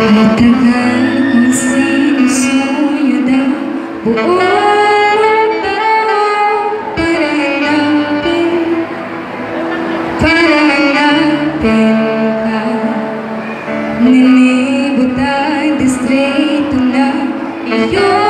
Patagal ang sinusuyo na buong mundo para natin, para natin ka. Nilibot ang distrito na iyon.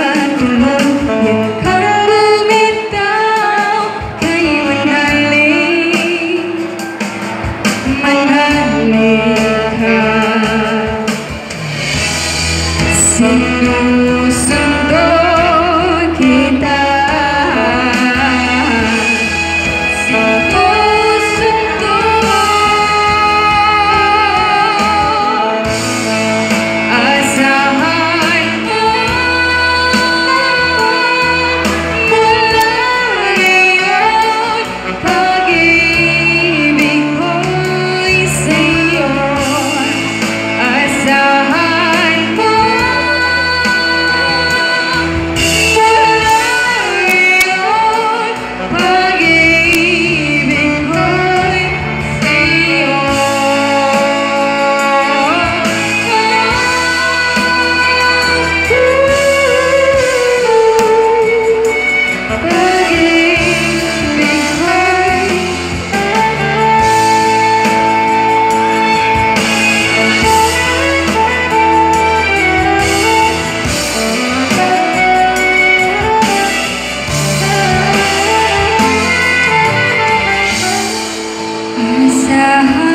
Aha.